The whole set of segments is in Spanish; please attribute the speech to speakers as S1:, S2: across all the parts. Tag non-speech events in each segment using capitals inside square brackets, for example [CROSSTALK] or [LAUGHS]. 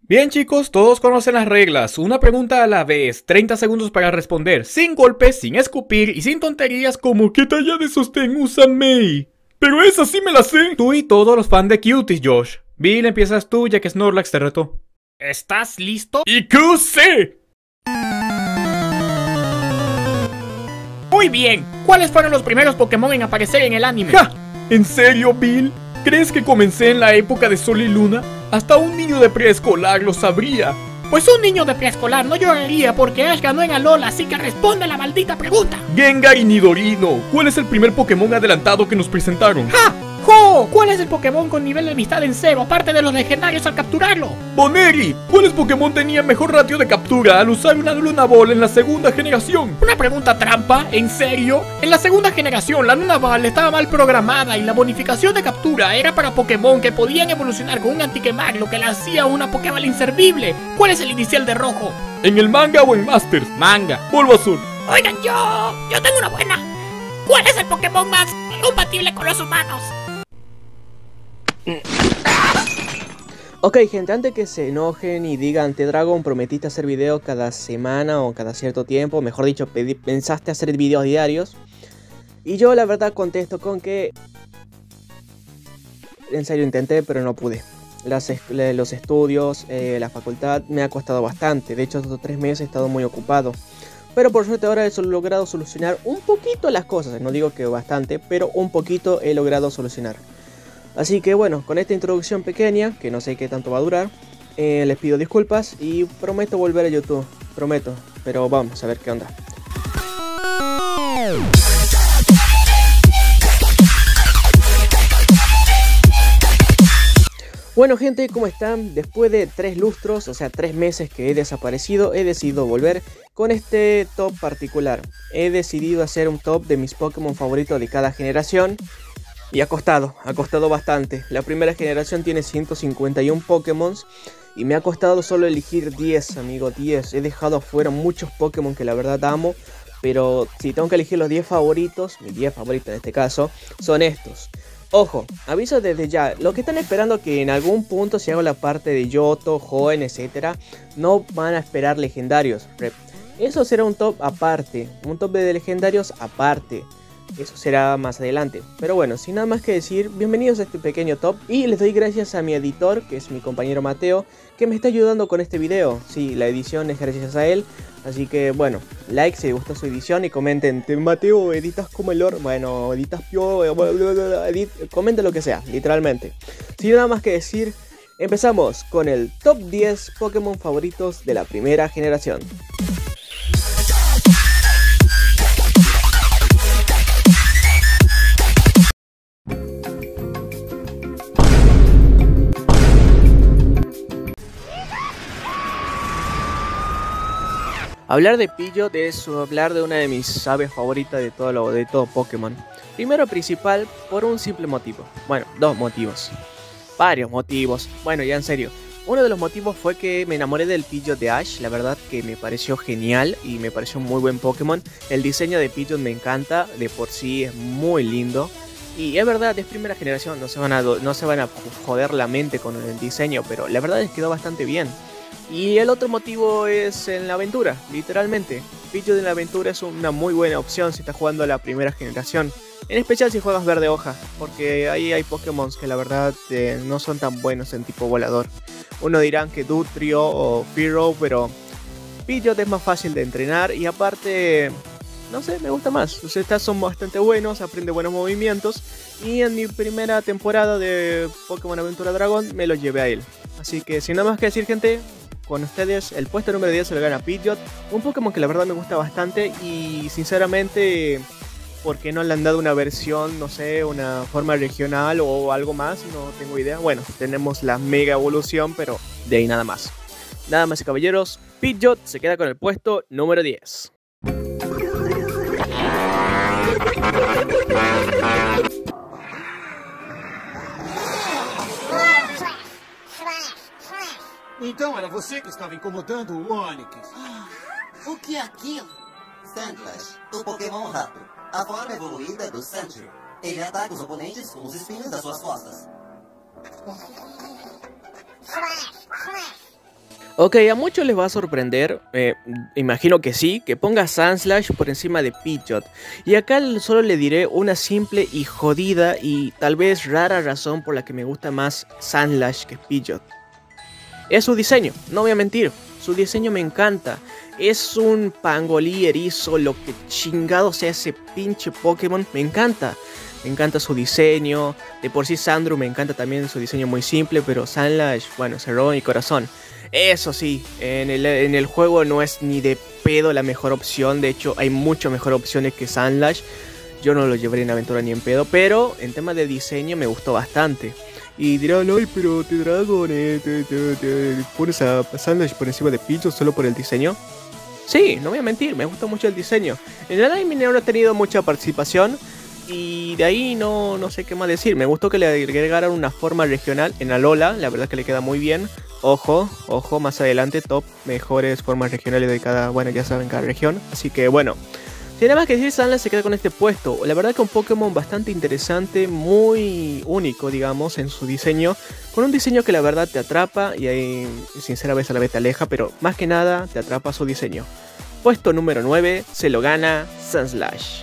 S1: Bien chicos, todos conocen las reglas. Una pregunta a la vez, 30 segundos para responder, sin golpes, sin escupir y sin tonterías como ¿qué talla de sostén usa May? Pero esa sí me la sé. Tú y todos los fans de Cuties, Josh. Bill, empiezas tú ya que Snorlax te retó.
S2: ¿Estás listo?
S1: ¡Y QC!
S2: Muy bien. ¿Cuáles fueron los primeros Pokémon en aparecer en el anime?
S1: ¡Ja! ¿En serio, Bill? ¿Crees que comencé en la época de Sol y Luna? Hasta un niño de preescolar lo sabría.
S2: Pues un niño de preescolar no lloraría porque Ash ganó en Alola, así que responde la maldita pregunta.
S1: Gengar y Nidorino. ¿Cuál es el primer Pokémon adelantado que nos presentaron?
S2: ¡Ja! ¿Cuál es el Pokémon con nivel de amistad en cero, aparte de los legendarios al capturarlo?
S1: Boneri. ¿Cuáles Pokémon tenían mejor ratio de captura al usar una Luna Ball en la segunda generación?
S2: ¿Una pregunta trampa? ¿En serio? En la segunda generación, la Luna Ball estaba mal programada y la bonificación de captura era para Pokémon que podían evolucionar con un antiquemar, lo que le hacía una Pokéball inservible. ¿Cuál es el inicial de rojo?
S1: ¿En el manga o en Masters?
S2: Manga.
S1: Polvo azul.
S2: Oigan, yo. Yo tengo una buena. ¿Cuál es el Pokémon más compatible con los humanos?
S3: Ok gente, antes que se enojen y digan Te Dragon prometiste hacer video cada semana o cada cierto tiempo Mejor dicho, pensaste hacer videos diarios. Y yo la verdad contesto con que En serio intenté pero no pude. Los estudios, eh, la facultad me ha costado bastante. De hecho estos tres meses he estado muy ocupado. Pero por suerte ahora he logrado solucionar un poquito las cosas, no digo que bastante, pero un poquito he logrado solucionar. Así que bueno, con esta introducción pequeña, que no sé qué tanto va a durar, eh, les pido disculpas y prometo volver a YouTube, prometo, pero vamos a ver qué onda. Bueno gente, ¿cómo están? Después de tres lustros, o sea tres meses que he desaparecido, he decidido volver con este top particular. He decidido hacer un top de mis Pokémon favoritos de cada generación y ha costado, ha costado bastante. La primera generación tiene 151 Pokémon y me ha costado solo elegir 10, amigo, 10. He dejado afuera muchos Pokémon que la verdad amo, pero si tengo que elegir los 10 favoritos, mis 10 favoritos en este caso, son estos. Ojo, aviso desde ya, lo que están esperando que en algún punto si hago la parte de Yoto, Joen, etc. No van a esperar legendarios. Eso será un top aparte, un top de legendarios aparte. Eso será más adelante. Pero bueno, sin nada más que decir, bienvenidos a este pequeño top. Y les doy gracias a mi editor, que es mi compañero Mateo, que me está ayudando con este video. Sí, la edición es gracias a él. Así que bueno, like si les gustó su edición y comenten, Mateo, editas como el or, bueno, editas pio, edit, comenten lo que sea, literalmente. Sin nada más que decir, empezamos con el top 10 Pokémon favoritos de la primera generación. Hablar de Pidgeot es hablar de una de mis aves favoritas de todo, lo, de todo Pokémon. Primero principal, por un simple motivo. Bueno, dos motivos. Varios motivos. Bueno, ya en serio. Uno de los motivos fue que me enamoré del Pidgeot de Ash. La verdad que me pareció genial y me pareció un muy buen Pokémon. El diseño de Pidgeot me encanta. De por sí es muy lindo. Y es verdad, es primera generación, no se, van a, no se van a joder la mente con el diseño, pero la verdad es que quedó bastante bien. Y el otro motivo es en la aventura, literalmente. Pidgeot en la aventura es una muy buena opción si estás jugando a la primera generación. En especial si juegas verde hoja, porque ahí hay Pokémon que la verdad eh, no son tan buenos en tipo volador. Uno dirán que Dutrio o Fearow, pero Pidgeot es más fácil de entrenar y aparte, no sé, me gusta más. Los estas son bastante buenos, aprende buenos movimientos y en mi primera temporada de Pokémon Aventura Dragón me lo llevé a él. Así que sin nada más que decir gente, con ustedes el puesto número 10 se lo gana Pidgeot, un Pokémon que la verdad me gusta bastante y sinceramente, ¿por qué no le han dado una versión, no sé, una forma regional o algo más? No tengo idea. Bueno, tenemos la mega evolución, pero de ahí nada más. Nada más caballeros, Pidgeot se queda con el puesto número 10.
S4: Então era você que estava incomodando o Onix.
S5: Ah, o que é aquilo? Sandlash, o Pokémon Rato. A forma evoluída do Sandshrew. Ele ataca os oponentes com os espinhos das suas costas.
S3: Ok, a muchos les va a sorprender, eh, imagino que sí, que ponga Sandslash por encima de Pidgeot. Y acá solo le diré una simple y jodida y tal vez rara razón por la que me gusta más Sandslash que Pidgeot. Es su diseño, no voy a mentir, su diseño me encanta. Es un pangolí erizo, lo que chingado sea ese pinche Pokémon, me encanta. Me encanta su diseño, de por sí Sandro me encanta también su diseño muy simple, pero Sandlash, bueno, se robó mi corazón. Eso sí, en el, juego no es ni de pedo la mejor opción. De hecho, hay mucho mejor opciones que Sandlash. Yo no lo llevaré en aventura ni en pedo. Pero en tema de diseño me gustó bastante. Y dirán, ay, pero te Dragon, eh, te, pones a Sandlash por encima de Picho solo por el diseño. Sí, no voy a mentir, me gusta mucho el diseño. En el anime no ha tenido mucha participación. Y de ahí no, no sé qué más decir. Me gustó que le agregaran una forma regional en Alola. La verdad que le queda muy bien. Ojo, ojo, más adelante top mejores formas regionales de cada, bueno, ya saben, cada región. Así que bueno, sin nada más que decir, Sunlight se queda con este puesto. La verdad que un Pokémon bastante interesante, muy único, digamos, en su diseño. Con un diseño que la verdad te atrapa y ahí, sinceramente, a la vez te aleja, pero más que nada te atrapa su diseño. Puesto número 9, se lo gana Sunslash.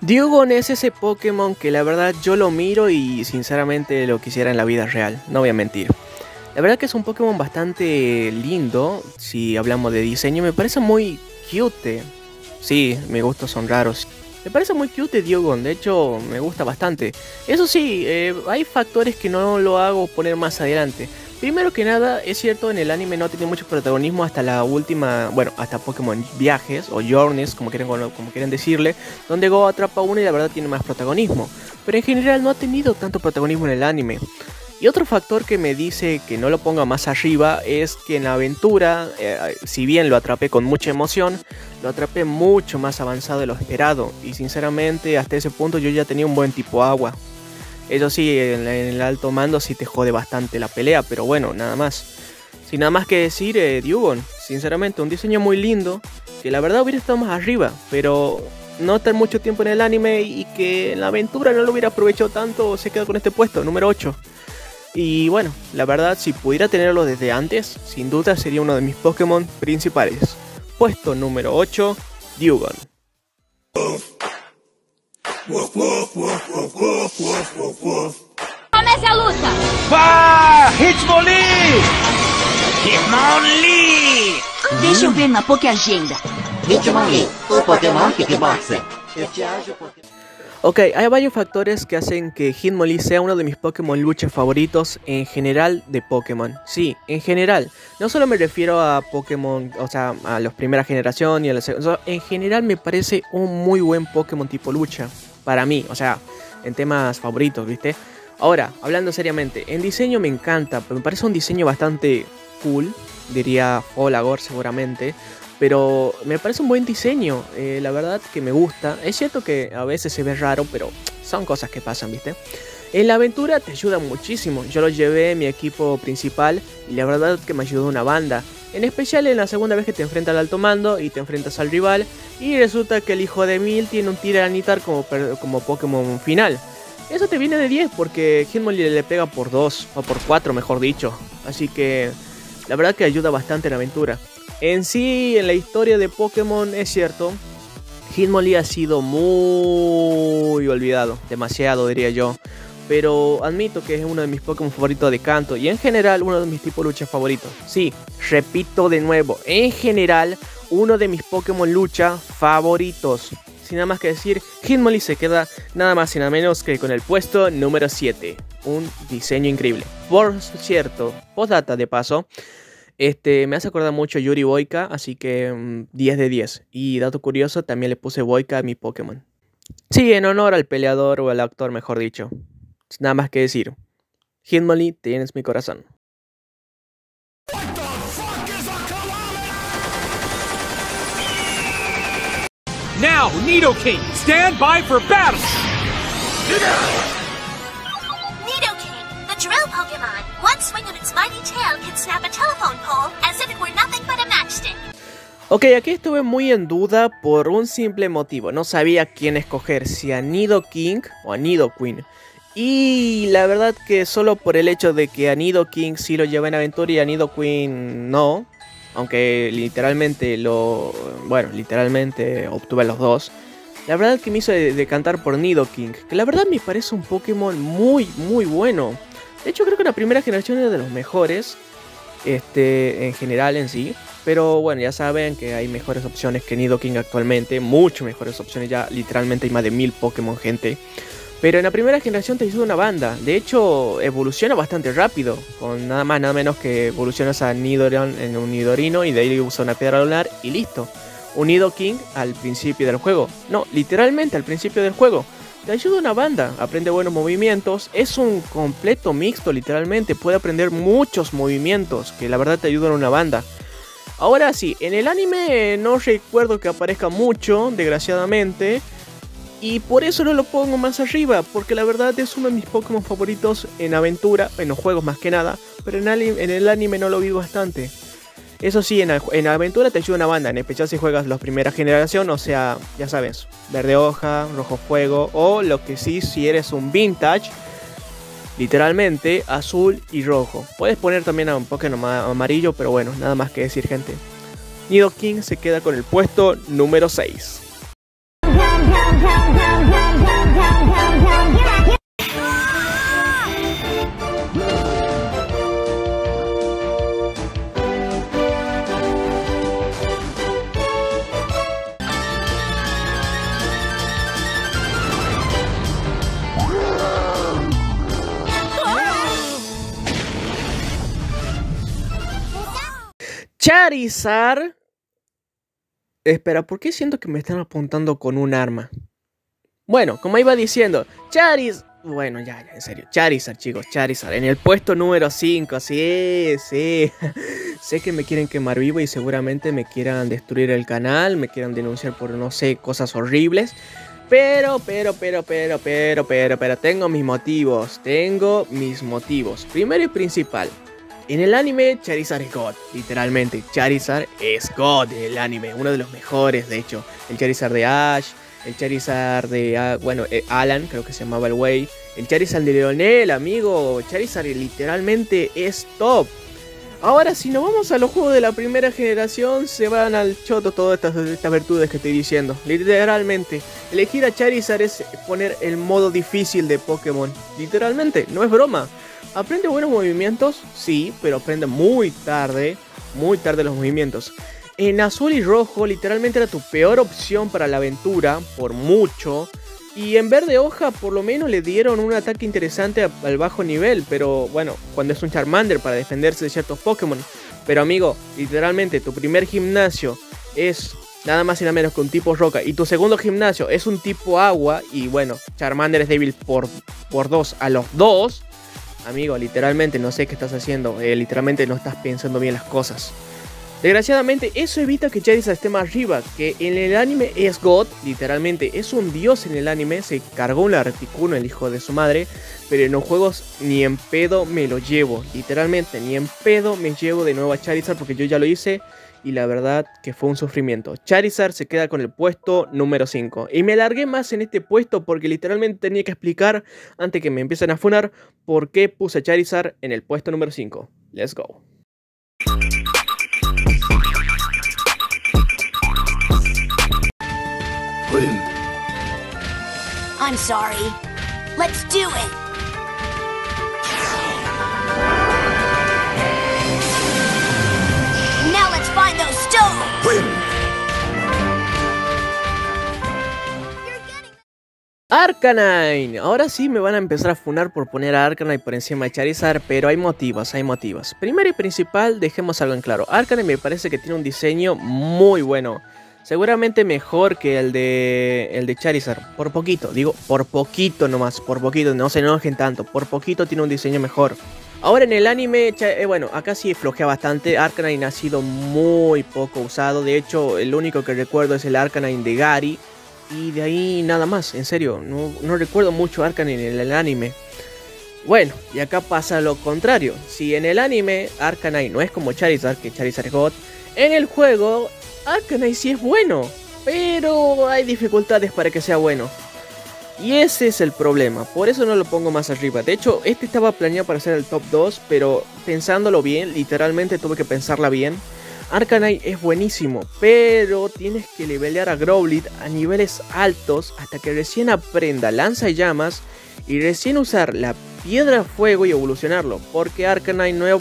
S3: Dewgong es ese Pokémon que la verdad yo lo miro y sinceramente lo quisiera en la vida real, no voy a mentir. La verdad que es un Pokémon bastante lindo, si hablamos de diseño, me parece muy cute. Sí, me gustos son raros. Me parece muy cute Dewgong, de hecho me gusta bastante. Eso sí, eh, hay factores que no lo hago poner más adelante. Primero que nada, es cierto, en el anime no tiene mucho protagonismo hasta la última, bueno, hasta Pokémon Viajes o Journeys, como quieren, como decirle, donde Go atrapa uno y la verdad tiene más protagonismo. Pero en general no ha tenido tanto protagonismo en el anime. Y otro factor que me dice que no lo ponga más arriba es que en la aventura, eh, si bien lo atrapé con mucha emoción, lo atrapé mucho más avanzado de lo esperado. Y sinceramente hasta ese punto yo ya tenía un buen tipo agua. Eso sí, en, el alto mando sí te jode bastante la pelea, pero bueno, nada más. Sin nada más que decir, eh, sinceramente, un diseño muy lindo, que la verdad hubiera estado más arriba, pero no estar mucho tiempo en el anime y que en la aventura no lo hubiera aprovechado tanto, se queda con este puesto, número 8. Y bueno, la verdad, si pudiera tenerlo desde antes, sin duda sería uno de mis Pokémon principales. Puesto número 8, Dewgon.
S6: Comece a luta!
S7: Vá! Hitmonlee! Hitmonlee!
S6: Deixa eu ver na Pokéagenda.
S5: Hitmonlee, o Pokémon Kickboxer. Este ágil Pokémon...
S3: Ok, hay varios factores que hacen que Hitmonlee sea uno de mis Pokémon lucha favoritos en general de Pokémon. Sí, en general. No solo me refiero a Pokémon, o sea, a la primera generación y a la segunda. En general me parece un muy buen Pokémon tipo lucha. Para mí, o sea, en temas favoritos, ¿viste? Ahora, hablando seriamente, en diseño me encanta, me parece un diseño bastante cool, diría Folagor seguramente. Pero me parece un buen diseño, eh, la verdad que me gusta. Es cierto que a veces se ve raro, pero son cosas que pasan, ¿viste? En la aventura te ayuda muchísimo. Yo lo llevé mi equipo principal y la verdad que me ayudó una banda. En especial en la segunda vez que te enfrentas al alto mando y te enfrentas al rival. Y resulta que el hijo de Mil tiene un tiranitar como, como Pokémon final. Eso te viene de 10 porque Hitmonlee le pega por 2 o por 4 mejor dicho. Así que la verdad que ayuda bastante en la aventura. En sí, en la historia de Pokémon es cierto, Hitmonlee ha sido muy olvidado, demasiado diría yo. Pero admito que es uno de mis Pokémon favoritos de canto y en general uno de mis tipos lucha favoritos. Sí, repito de nuevo, en general uno de mis Pokémon lucha favoritos. Sin nada más que decir, Hitmonlee se queda nada más y nada menos que con el puesto número 7. Un diseño increíble. Por cierto, postdata de paso, este, me hace acordar mucho Yuri Boyka, así que 10 mm, de 10. Y dato curioso, también le puse Boyka a mi Pokémon. Sí, en honor al peleador o al actor, mejor dicho. Nada más que decir. Hitmonlee, tienes mi corazón.
S7: Now, Nidoking, stand by for battle!
S6: Nidoking, the drill Pokemon. One swing of its mighty tail can
S8: snap a telephone pole as if it were nothing but a matchstick.
S3: Ok, aquí estuve muy en duda por un simple motivo. No sabía quién escoger, si a Nido King o a Nido Queen. Y la verdad que solo por el hecho de que a Nido King sí lo lleva en aventura y a Nido Queen no. Aunque literalmente lo... Bueno, literalmente obtuve los dos. La verdad que me hizo decantar por Nido King. Que la verdad me parece un Pokémon muy, muy bueno. De hecho creo que la primera generación era de los mejores. Este, en general en sí. Pero bueno, ya saben que hay mejores opciones que Nidoking actualmente. Mucho mejores opciones. Ya literalmente hay más de mil Pokémon, gente. Pero en la primera generación te ayuda una banda. De hecho, evoluciona bastante rápido. Con nada más, nada menos que evolucionas a Nidoran en un Nidorino y de ahí usa una piedra lunar y listo. Un Nidoking al principio del juego. No, literalmente al principio del juego. Te ayuda una banda, aprende buenos movimientos. Es un completo mixto, literalmente. Puede aprender muchos movimientos que la verdad te ayudan a una banda. Ahora sí, en el anime no recuerdo que aparezca mucho, desgraciadamente. Y por eso no lo pongo más arriba, porque la verdad es uno de mis Pokémon favoritos en aventura, en los juegos más que nada, pero en, el anime no lo vi bastante. Eso sí, en, en aventura te ayuda una banda, en especial si juegas la primera generación, o sea, ya sabes, verde hoja, rojo fuego, o lo que sí, si eres un vintage, literalmente azul y rojo. Puedes poner también a un Pokémon amarillo, pero bueno, nada más que decir, gente. Nidoking se queda con el puesto número 6. Charizard. Espera, ¿por qué siento que me están apuntando con un arma? Bueno, como iba diciendo, Charizard. Bueno, ya, ya, en serio. Charizard, chicos, Charizard. En el puesto número 5. Sí, sí. [LAUGHS] sé que me quieren quemar vivo y seguramente me quieran destruir el canal. Me quieran denunciar por, no sé, cosas horribles. Pero, pero, pero, pero, pero, pero, pero, tengo mis motivos. Tengo mis motivos. Primero y principal. En el anime, Charizard es God, literalmente. Charizard es God en el anime, uno de los mejores, de hecho. El Charizard de Ash, el Charizard de, ah, bueno, eh, Alan, creo que se llamaba el wey. El Charizard de Leonel, amigo. Charizard literalmente es top. Ahora, si nos vamos a los juegos de la primera generación, se van al choto todas estas, estas virtudes que estoy diciendo. Literalmente, elegir a Charizard es poner el modo difícil de Pokémon. Literalmente, no es broma. ¿Aprende buenos movimientos? Sí, pero aprende muy tarde, muy tarde los movimientos. En azul y rojo literalmente era tu peor opción para la aventura, por mucho. Y en verde hoja por lo menos le dieron un ataque interesante al bajo nivel, pero bueno, cuando es un Charmander para defenderse de ciertos Pokémon. Pero amigo, literalmente tu primer gimnasio es nada más y nada menos que un tipo roca y tu segundo gimnasio es un tipo agua y bueno, Charmander es débil por, por dos a los dos amigo, literalmente no sé qué estás haciendo, eh, literalmente no estás pensando bien las cosas. Desgraciadamente, eso evita que Charizard esté más arriba, que en el anime es God, literalmente es un dios en el anime, se cargó un Articuno, el hijo de su madre, pero en los juegos ni en pedo me lo llevo, literalmente ni en pedo me llevo de nuevo a Charizard porque yo ya lo hice y la verdad que fue un sufrimiento. Charizard se queda con el puesto número 5. Y me alargué más en este puesto porque literalmente tenía que explicar, antes que me empiecen a funar, por qué puse a Charizard en el puesto número 5. Let's go.
S8: I'm sorry. Let's do it.
S3: Arcanine. Ahora sí me van a empezar a funar por poner a Arcanine por encima de Charizard, pero hay motivos, hay motivos. Primero y principal, dejemos algo en claro. Arcanine me parece que tiene un diseño muy bueno. Seguramente mejor que el de el de Charizard, por poquito, digo, por poquito nomás, por poquito, no se enojen tanto, por poquito tiene un diseño mejor. Ahora en el anime, eh, bueno, acá sí flojea bastante. Arcanine ha sido muy poco usado. De hecho, el único que recuerdo es el Arcanine de Gary. Y de ahí nada más, en serio. No, recuerdo mucho Arcanine en el anime. Bueno, y acá pasa lo contrario. Si en el anime Arcanine no es como Charizard, que Charizard es God, en el juego Arcanine sí es bueno, pero hay dificultades para que sea bueno. Y ese es el problema, por eso no lo pongo más arriba. De hecho, este estaba planeado para ser el top 2, pero pensándolo bien, literalmente tuve que pensarla bien. Arcanine es buenísimo, pero tienes que levelear a Growlithe a niveles altos hasta que recién aprenda lanza llamas y recién usar la piedra fuego y evolucionarlo. Porque Arcanine no,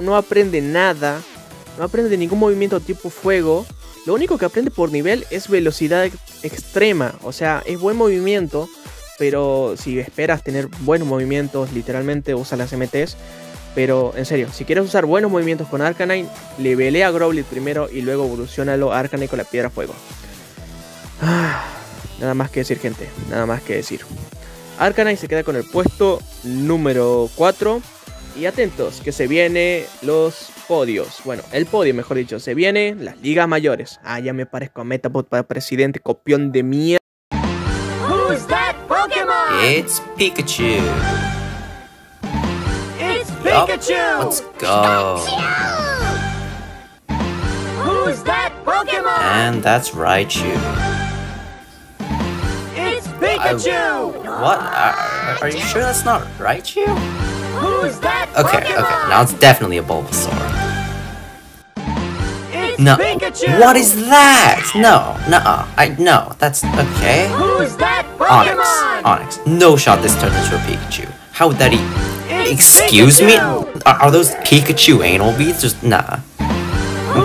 S3: no aprende nada, no aprende ningún movimiento tipo fuego. Lo único que aprende por nivel es velocidad extrema, o sea, es buen movimiento, pero si esperas tener buenos movimientos, literalmente usa las MTs. Pero en serio, si quieres usar buenos movimientos con Arcanine, levelea a Growlithe primero y luego evolucionalo a Arcanine con la piedra fuego. Ah, nada más que decir, gente, nada más que decir. Arcanine se queda con el puesto número 4. Y atentos, que se viene los podios. Bueno, el podio, mejor dicho, se viene las ligas mayores. Ah, ya me parezco a Metapod para presidente, copión de mierda.
S8: Who's that Pokemon?
S9: It's Pikachu. Yup,
S8: Pikachu!
S9: Let's go.
S8: Who's that Pokemon?
S9: And that's Raichu.
S8: It's Pikachu!
S9: What? Are, are you sure that's not Raichu?
S8: Who's that
S9: Okay,
S8: Pokemon?
S9: okay. Now it's definitely a Bulbasaur.
S8: It's
S9: No.
S8: Pikachu!
S9: What is that? No, nuh-uh. I no. That's okay.
S8: Who's that
S9: Onyx,
S8: Pokemon?
S9: Onyx. No shot. This turned into a Pikachu. How would that e-
S8: It's
S9: Excuse me? Are, those Pikachu anal beads? Just nah.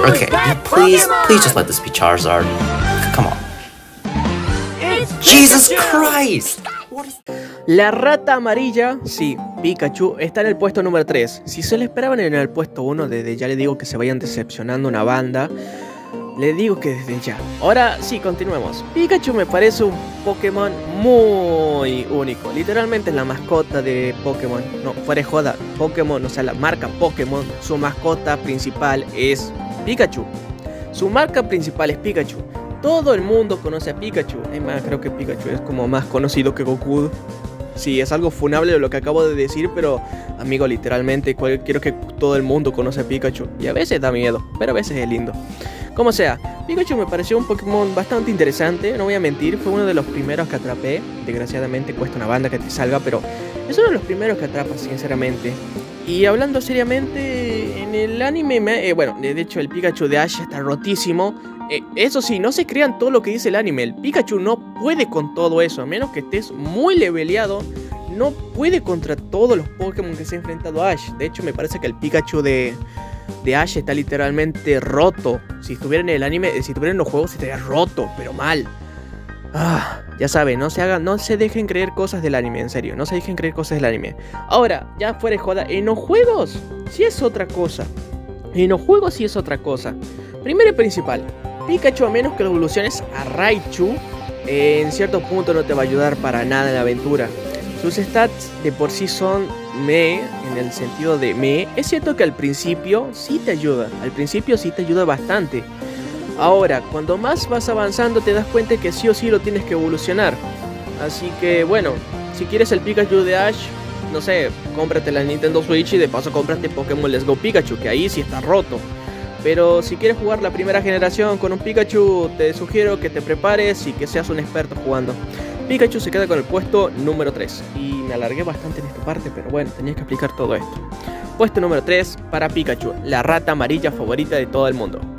S9: Okay, please, please just let this be Charizard. Come on. Jesus! Christ!
S3: La rata amarilla, sí, Pikachu, está en el puesto número 3. Si se le esperaban en el puesto 1, desde ya le digo que se vayan decepcionando una banda. Le digo que desde ya. Ahora sí, continuemos. Pikachu me parece un Pokémon muy único. Literalmente es la mascota de Pokémon. No, fuera de joda. Pokémon, o sea, la marca Pokémon, su mascota principal es Pikachu. Su marca principal es Pikachu. Todo el mundo conoce a Pikachu. Es más, creo que Pikachu es como más conocido que Goku. Sí, es algo funable lo que acabo de decir, pero amigo, literalmente quiero que todo el mundo conoce a Pikachu. Y a veces da miedo, pero a veces es lindo. Como sea, Pikachu me pareció un Pokémon bastante interesante, no voy a mentir, fue uno de los primeros que atrapé. Desgraciadamente cuesta una banda que te salga, pero es uno de los primeros que atrapas, sinceramente. Y hablando seriamente, en el anime, me- eh, bueno, de hecho el Pikachu de Ash está rotísimo. Eh, eso sí, no se crean todo lo que dice el anime. El Pikachu no puede con todo eso, a menos que estés muy leveleado. No puede contra todos los Pokémon que se ha enfrentado a Ash. De hecho, me parece que el Pikachu de, de Ash está literalmente roto. Si estuviera en el anime, eh, si estuviera en los juegos, estaría roto, pero mal. Ah, ya saben, no se hagan, no se dejen creer cosas del anime, en serio, no se dejen creer cosas del anime. Ahora, ya fuera de joda, en los juegos sí es otra cosa. En los juegos sí es otra cosa. Primero y principal, Pikachu a menos que lo evoluciones a Raichu, en cierto punto no te va a ayudar para nada en la aventura. Sus stats de por sí son me, en el sentido de me. Es cierto que al principio sí te ayuda, al principio sí te ayuda bastante. Ahora, cuando más vas avanzando te das cuenta que sí o sí lo tienes que evolucionar. Así que bueno, si quieres el Pikachu de Ash, no sé, cómprate la Nintendo Switch y de paso cómprate Pokémon Let's Go Pikachu, que ahí sí está roto. Pero si quieres jugar la primera generación con un Pikachu, te sugiero que te prepares y que seas un experto jugando. Pikachu se queda con el puesto número 3. Y me alargué bastante en esta parte, pero bueno, tenía que explicar todo esto. Puesto número 3 para Pikachu, la rata amarilla favorita de todo el mundo.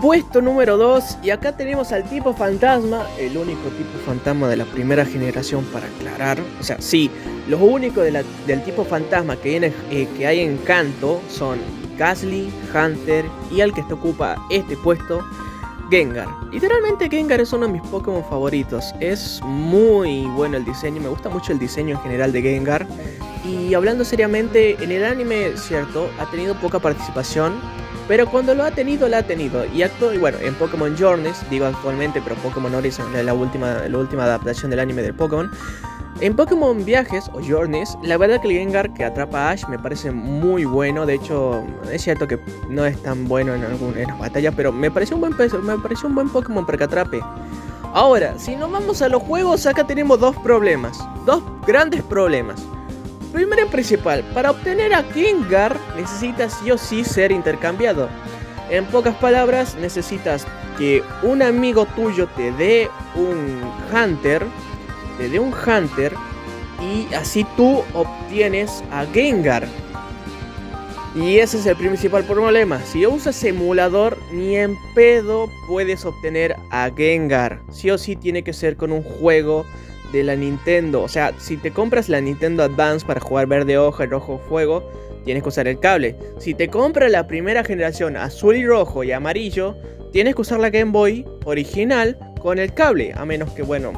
S3: Puesto número 2 y acá tenemos al tipo fantasma, el único tipo fantasma de la primera generación para aclarar. O sea, sí, los únicos del tipo fantasma que, viene, eh, que hay en canto son Gasly, Hunter y el que ocupa este puesto, Gengar. Literalmente Gengar es uno de mis Pokémon favoritos. Es muy bueno el diseño, me gusta mucho el diseño en general de Gengar. Y hablando seriamente, en el anime, cierto, ha tenido poca participación. Pero cuando lo ha tenido, lo ha tenido. Y y bueno, en Pokémon Journeys, digo actualmente, pero Pokémon Horizon, la, la última, la última adaptación del anime del Pokémon. En Pokémon Viajes o Journeys, la verdad que el Gengar que atrapa a Ash me parece muy bueno. De hecho, es cierto que no es tan bueno en algunas batallas, pero me pareció un buen me pareció un buen Pokémon para que atrape. Ahora, si nos vamos a los juegos, acá tenemos dos problemas. Dos grandes problemas. Primero y principal, para obtener a Gengar necesitas sí o sí ser intercambiado. En pocas palabras, necesitas que un amigo tuyo te dé un Hunter de un Hunter y así tú obtienes a Gengar. Y ese es el principal problema. Si usas emulador, ni en pedo puedes obtener a Gengar. Sí o sí tiene que ser con un juego de la Nintendo. O sea, si te compras la Nintendo Advance para jugar verde hoja y rojo fuego, tienes que usar el cable. Si te compras la primera generación azul y rojo y amarillo, tienes que usar la Game Boy original con el cable. A menos que, bueno,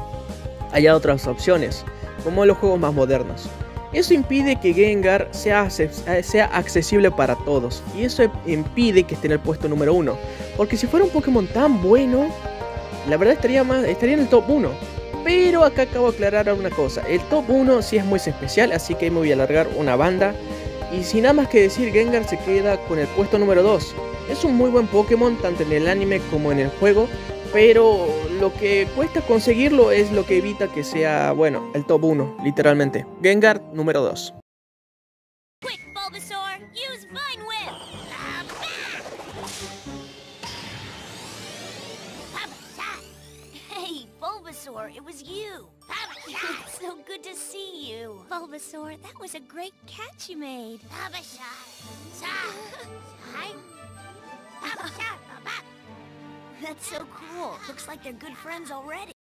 S3: haya otras opciones, como los juegos más modernos. Eso impide que Gengar sea, sea accesible para todos, y eso impide que esté en el puesto número 1. Porque si fuera un Pokémon tan bueno, la verdad estaría, más, estaría en el top 1. Pero acá acabo de aclarar una cosa, el top 1 sí es muy especial, así que me voy a alargar una banda. Y sin nada más que decir, Gengar se queda con el puesto número 2. Es un muy buen Pokémon, tanto en el anime como en el juego, pero lo que cuesta conseguirlo es lo que evita que sea, bueno, el top 1, literalmente. Gengar número 2.
S10: It was you. So good to see you. That was a great catch you made.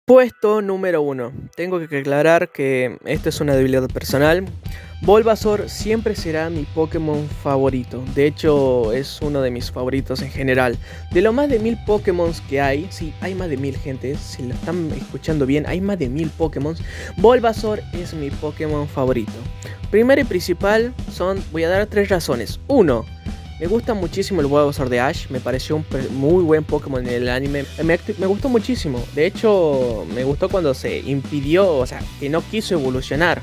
S3: Puesto número 1. Tengo que aclarar que esto es una debilidad personal. Bulbasaur siempre será mi Pokémon favorito. De hecho, es uno de mis favoritos en general. De lo más de mil Pokémon que hay, sí, hay más de mil gente, si lo están escuchando bien, hay más de mil Pokémon. Bulbasaur es mi Pokémon favorito. Primero y principal son, voy a dar tres razones. Uno, me gusta muchísimo el Bulbasaur de Ash, me pareció un muy buen Pokémon en el anime. Me, me, gustó muchísimo. De hecho, me gustó cuando se impidió, o sea, que no quiso evolucionar.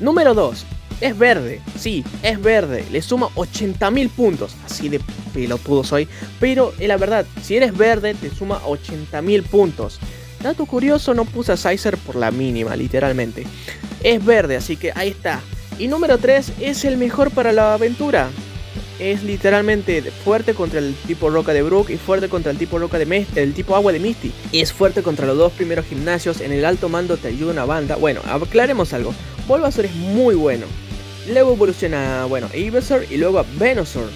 S3: Número 2. Es verde, sí, es verde. Le suma 80.000 puntos. Así de pelotudo soy. Pero la verdad, si eres verde, te suma 80.000 puntos. Dato curioso, no puse a Sizer por la mínima, literalmente. Es verde, así que ahí está. Y número 3 es el mejor para la aventura es literalmente fuerte contra el tipo roca de Brook y fuerte contra el tipo roca de el tipo agua de Misty. Es fuerte contra los dos primeros gimnasios. En el alto mando te ayuda una banda. Bueno, aclaremos algo. Bulbasaur es muy bueno. Luego evoluciona, bueno, a Ivysaur y luego a Venusaur.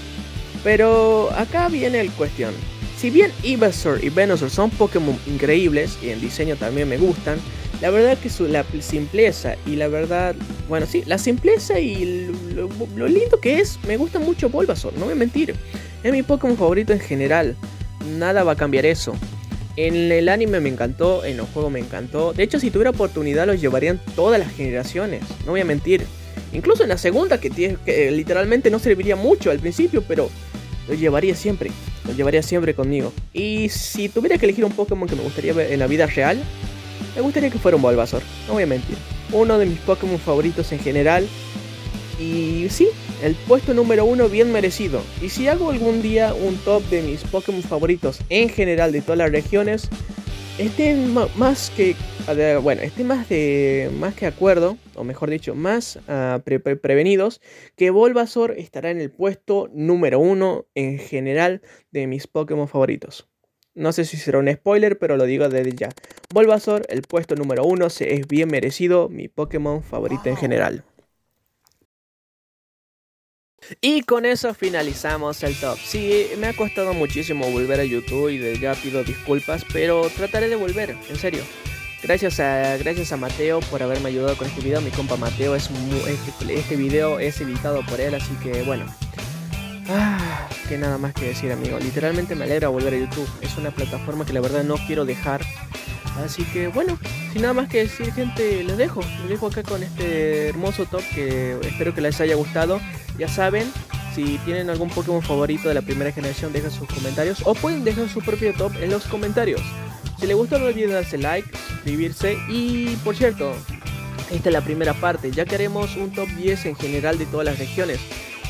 S3: Pero acá viene el cuestión. Si bien Ivysaur y Venusaur son Pokémon increíbles y en diseño también me gustan, la verdad que su, la simpleza y la verdad, bueno, sí, la simpleza y lo, lindo que es, me gusta mucho Bulbasaur, no voy a mentir. Es mi Pokémon favorito en general, nada va a cambiar eso. En el anime me encantó, en los juegos me encantó. De hecho, si tuviera oportunidad los llevarían todas las generaciones, no voy a mentir. Incluso en la segunda, que, que literalmente no serviría mucho al principio, pero lo llevaría siempre. Lo llevaría siempre conmigo. Y si tuviera que elegir un Pokémon que me gustaría ver en la vida real, me gustaría que fuera un Bulbasaur, no voy a mentir. Uno de mis Pokémon favoritos en general. Y sí, el puesto número uno bien merecido. Y si hago algún día un top de mis Pokémon favoritos en general de todas las regiones, estén más que bueno, estén más de más que acuerdo, o mejor dicho, más uh, pre pre prevenidos, que Bulbasaur estará en el puesto número uno en general de mis Pokémon favoritos. No sé si será un spoiler, pero lo digo desde ya. Bulbasaur, el puesto número uno, es bien merecido, mi Pokémon favorito en general. Y con eso finalizamos el top. Sí, me ha costado muchísimo volver a YouTube y de ya pido disculpas, pero trataré de volver, en serio. Gracias a, gracias a Mateo por haberme ayudado con este video. Mi compa Mateo es este, este video es editado por él, así que bueno. Ah, que nada más que decir, amigo. Literalmente me alegra volver a YouTube. Es una plataforma que la verdad no quiero dejar. Así que bueno, sin nada más que decir, gente, les dejo. Les dejo acá con este hermoso top que espero que les haya gustado. Ya saben, Si tienen algún Pokémon favorito de la primera generación, dejen sus comentarios o pueden dejar su propio top en los comentarios. Si les gustó, no olviden darse like, suscribirse y, por cierto, esta es la primera parte, ya que haremos un top 10 en general de todas las regiones.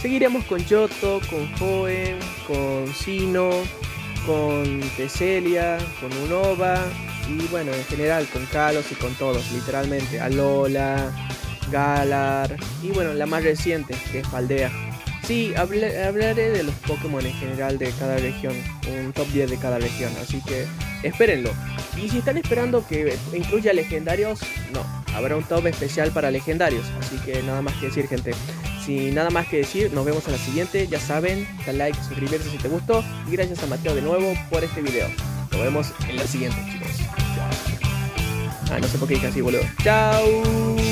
S3: Seguiremos con Yoto, con Joen, con Sino, con Teselia, con Unova y bueno, en general con Kalos y con todos, literalmente, Alola, Galar y bueno, la más reciente que es Paldea. Sí, hablaré de los Pokémon en general de cada región, un top 10 de cada región, así que espérenlo. Y si están esperando que incluya legendarios, no, habrá un top especial para legendarios, así que nada más que decir gente. Sin nada más que decir, nos vemos en la siguiente, ya saben, da like, suscribirse si te gustó y gracias a Mateo de nuevo por este video. Nos vemos en la siguiente chicos. Ah, no sé por qué dije así, boludo. Chao.